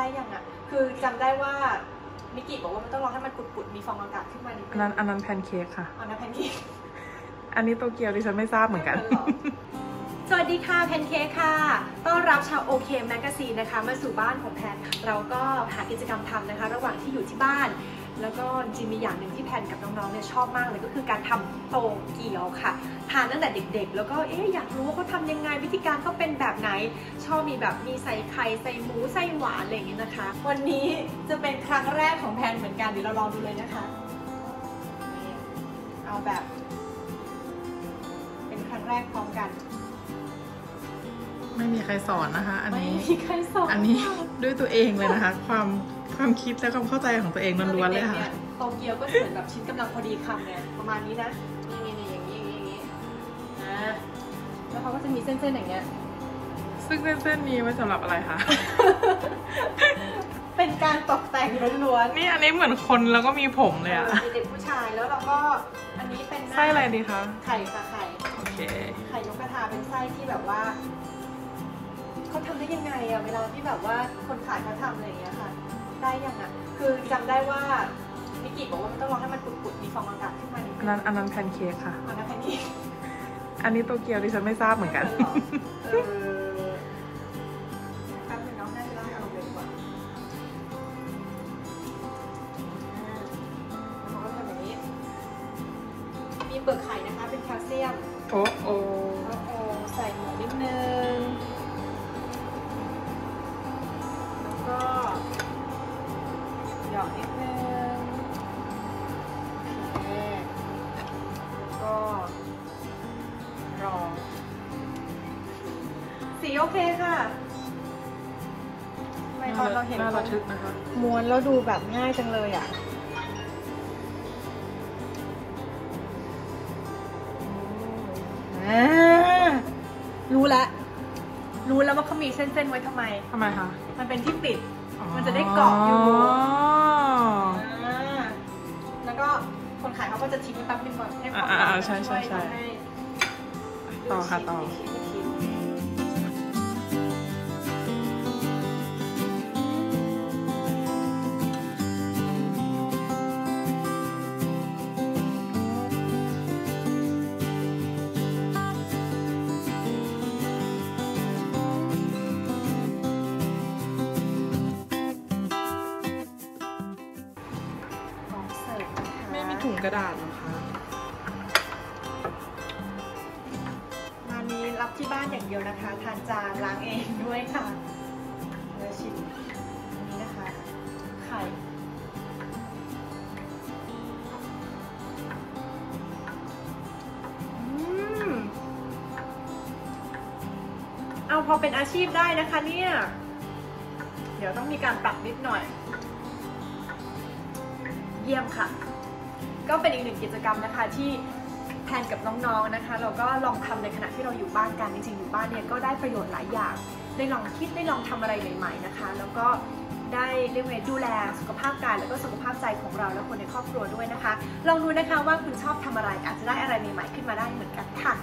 ได้ยังอะ คือจำได้ว่ามิกิบอกว่ามันต้องรอให้มันปุดๆมีฟองอากาศขึ้นมานิดอันนั้นอันนั้นแพนเค้กค่ะ เอานะแพนเค้กอันนี้โตเกียวดิฉันไม่ทราบเหมือนกัน สวัสดีค่ะแพนเค้กค่ะ ต้อนรับชาว OK Magazine นะคะ มาสู่บ้านของแพน เราก็หากิจกรรมทำนะคะ ระหว่างที่อยู่ที่บ้าน แล้วก็จริงมีอย่างหนึ่งที่แพนกับน้องๆเนี่ยชอบมากเลยก็คือการทำโตเกียวค่ะ ทานตั้งแต่เด็กๆ แล้วก็เอ๊ะอยากรู้ว่าเขาทำยังไงวิธีการเขาเป็นแบบไหน ชอบมีแบบมีใส่ไข่ใส่หมูใส่หวานอะไรอย่างเงี้ยนะคะ วันนี้จะเป็นครั้งแรกของแพนเหมือนกันเดี๋ยวเราลองดูเลยนะคะ เอาแบบ เป็นครั้งแรกพร้อมกัน ไม่มีใครสอนนะคะ อันไม่นี้มีใครสอนอันนี้ด้วยตัวเองเลยนะคะ ความความคิดและความเข้าใจของตัวเองล้วนๆเลยค่ะด็กๆโตเกียวก็เหมือนแบบชิ้นกำลังพอดีคำเนี่ยประมาณนี้นะนี่นี่อย่างนี้อย่างนี้อย่างนี้นะแล้วเขาก็จะมีเส้นๆอย่างเงี้ยซึ่งเส้นๆนี้ไว้สำหรับอะไรคะเป็นการตกแต่งล้วนนี่อันนี้เหมือนคนแล้วก็มีผมๆเลยอะมีเด็กผู้ชายแล้วเราก็อันนี้เป็นหน้าไส้อะไรดีคะไข่ค่ะไข่โอเคไข่นกกระทาเป็นไส้ที่แบบว่า เขาทำได้ยังไงอะเวลาที่แบบว่าคนขายเขาทำอะไรอย่างเงี้ยค่ะ ได้ยังอะคือจำได้ว่ามิกิบอกว่ามันต้องรอให้มันปุดๆมีฟองอากาศขึ้นมานิดอันนึนั้นงอันนั้นแพนเค้กค่ะ เอานะแพนเค้กอันนี้โตเกียวดิฉันไม่ทราบเหมือนกัน เออแป๊บนึงเนาะน่าจะได้เอาลงเลยดีกว่าอ่าแล้วเราก็ทำอย่างนี้ มีเปลือกไข่นะคะ เป็นแคลเซียม โอ้โอ อกนิดนึงโอเคแล้วก็รอ สีโอเคค่ะทำไมตอนเราเห็นน่าเขาระทึกนะคะม้วนแล้วดูแบบง่ายจังเลยอะอ่ารู้แล้วรู้แล้วว่าเขามีเส้นๆไว้ทำไม ทำไมคะ มันเป็นที่ปิด มันจะได้เกาะอยู่ คนขายเขาก็จะทิ้งไว้แป๊บนึงก่อนให้ความอ่าร้อนอ่าใช่ใช่ใช่วยทำห้ต่อค่ะต่อลูกชิ้นลูกชิ้ ถุงกระดาษเหรอคะงานนี้รับที่บ้านอย่างเดียวนะคะ ทานจานล้างเองด้วยค่ะเดี๋ยวชิมนนี้นะคะ ไข่อืมเอาพอเป็นอาชีพได้นะคะเนี่ย เดี๋ยวต้องมีการปรับนิดหน่อย เยี่ยมค่ะ ก็เป็นอีกหนึ่งกิจกรรมนะคะที่แทนกับน้องๆนะคะ เราก็ลองทำในขณะที่เราอยู่บ้านกันจริงๆอยู่บ้านเนี่ยก็ได้ประโยชน์หลายอย่าง ได้ลองคิดได้ลองทำอะไรใหม่ๆนะคะ แล้วก็ได้เรียกว่าดูแลสุขภาพกายแล้วก็สุขภาพใจของเราและคนในครอบครัวด้วยนะคะ ลองดูนะคะว่าคุณชอบทำอะไรอาจจะได้อะไรใหม่ๆขึ้นมาได้เหมือนกันค่ะ